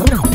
Now.